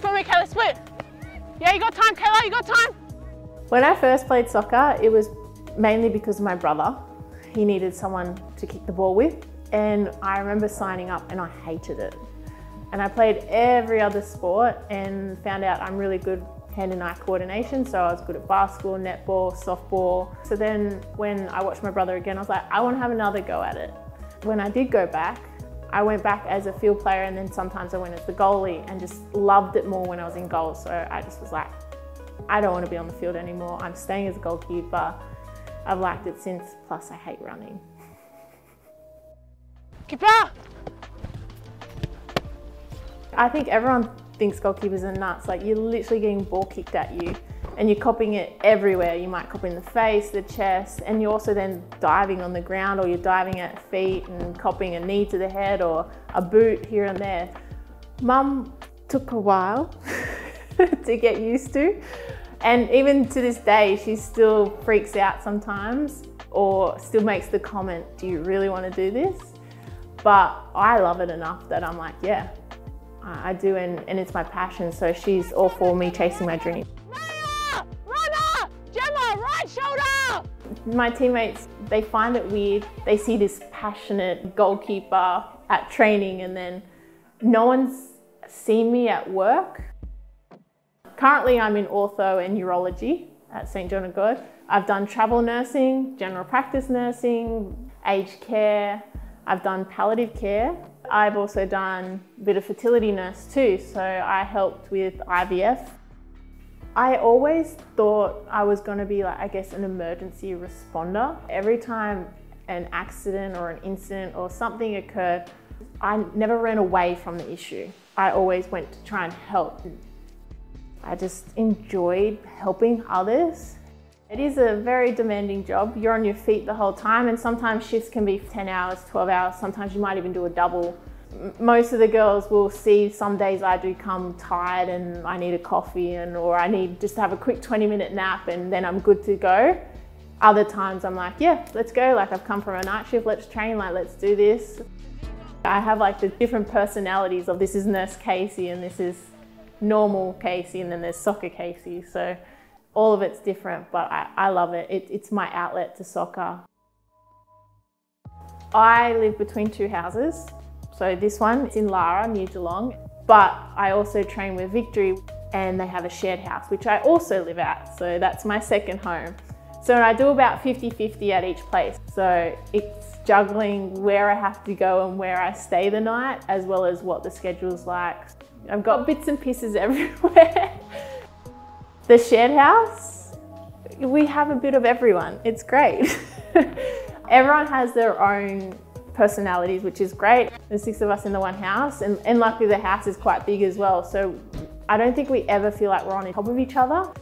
for me, Kayla, split. Yeah, you got time, Kayla, you got time. When I first played soccer, it was mainly because of my brother. He needed someone to kick the ball with. And I remember signing up and I hated it. And I played every other sport and found out I'm really good hand and eye coordination. So I was good at basketball, netball, softball. So then when I watched my brother again, I was like, I want to have another go at it. When I did go back, I went back as a field player and then sometimes I went as the goalie and just loved it more when I was in goal. So I just was like, I don't want to be on the field anymore. I'm staying as a goalkeeper. I've liked it since, plus I hate running. Keeper! I think everyone thinks goalkeepers are nuts. Like you're literally getting ball kicked at you and you're copying it everywhere. You might cop in the face, the chest, and you're also then diving on the ground or you're diving at feet and copying a knee to the head or a boot here and there. Mum took a while to get used to. And even to this day, she still freaks out sometimes or still makes the comment, do you really want to do this? But I love it enough that I'm like, yeah, I do, and, and it's my passion. So she's all for me chasing my dream. Runner! Runner! Gemma, right shoulder! My teammates, they find it weird. They see this passionate goalkeeper at training, and then no one's seen me at work. Currently, I'm in ortho and urology at St John of God. I've done travel nursing, general practice nursing, aged care. I've done palliative care I've also done a bit of fertility nurse too, so I helped with IVF. I always thought I was going to be like, I guess, an emergency responder. Every time an accident or an incident or something occurred, I never ran away from the issue. I always went to try and help. I just enjoyed helping others it is a very demanding job. You're on your feet the whole time and sometimes shifts can be 10 hours, 12 hours, sometimes you might even do a double. Most of the girls will see some days I do come tired and I need a coffee and or I need just to have a quick 20 minute nap and then I'm good to go. Other times I'm like, yeah, let's go. Like I've come from a night shift, let's train, like let's do this. I have like the different personalities of this is nurse Casey and this is normal Casey and then there's soccer Casey. So all of it's different, but I, I love it. it. It's my outlet to soccer. I live between two houses. So this one is in Lara near Geelong, but I also train with Victory and they have a shared house, which I also live at. So that's my second home. So I do about 50-50 at each place. So it's juggling where I have to go and where I stay the night, as well as what the schedule's like. I've got bits and pieces everywhere. The shared house, we have a bit of everyone. It's great. Everyone has their own personalities, which is great. There's six of us in the one house and, and luckily the house is quite big as well. So I don't think we ever feel like we're on top of each other.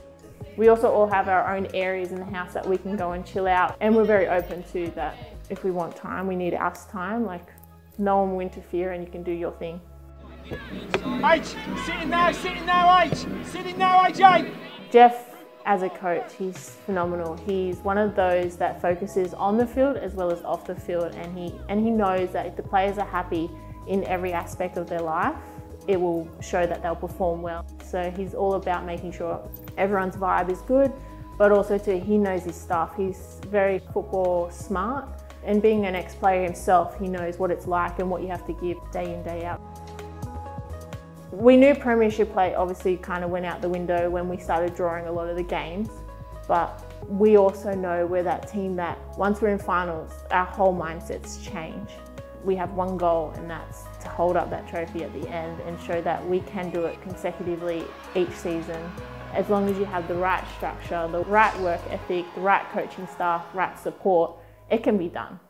We also all have our own areas in the house that we can go and chill out. And we're very open to that. If we want time, we need us time. Like no one will interfere and you can do your thing. H, sitting now, sitting now, H, sitting now, AJ. Jeff, as a coach, he's phenomenal. He's one of those that focuses on the field as well as off the field, and he and he knows that if the players are happy in every aspect of their life, it will show that they'll perform well. So he's all about making sure everyone's vibe is good, but also too he knows his stuff. He's very football smart, and being an ex-player himself, he knows what it's like and what you have to give day in day out. We knew premiership play obviously kind of went out the window when we started drawing a lot of the games, but we also know we're that team that once we're in finals, our whole mindsets change. We have one goal and that's to hold up that trophy at the end and show that we can do it consecutively each season. As long as you have the right structure, the right work ethic, the right coaching staff, right support, it can be done.